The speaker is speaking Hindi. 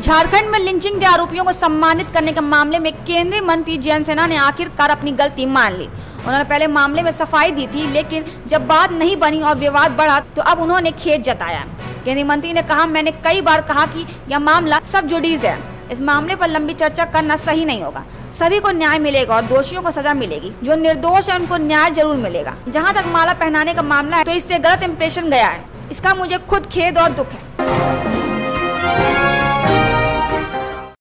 झारखंड में लिंचिंग के आरोपियों को सम्मानित करने के मामले में केंद्रीय मंत्री जयंत सिन्हा ने आखिरकार अपनी गलती मान ली। उन्होंने पहले मामले में सफ़ाई दी थी, लेकिन जब बात नहीं बनी और विवाद बढ़ा तो अब उन्होंने खेत जताया। केंद्रीय मंत्री ने कहा, मैंने कई बार कहा कि यह मामला सब जुडीज है। इस मामले पर लंबी चर्चा करना सही नहीं होगा। सभी को न्याय मिलेगा और दोषियों को सजा मिलेगी। जो निर्दोष है, उनको न्याय ज़रूर मिलेगा। जहाँ तक माला पहनाने का मामला है तो इससे गलत इम्प्रेशन गया है। इसका मुझे खुद खेद और दुख है।